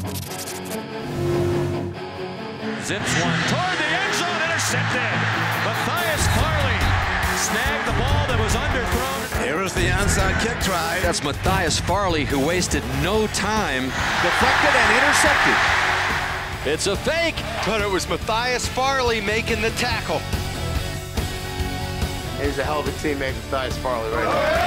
Zips one toward the end zone, intercepted. Matthias Farley snagged the ball that was underthrown. Here is the onside kick try. That's Matthias Farley who wasted no time. Deflected and intercepted. It's a fake. But it was Matthias Farley making the tackle. He's a hell of a teammate, Matthias Farley, right now.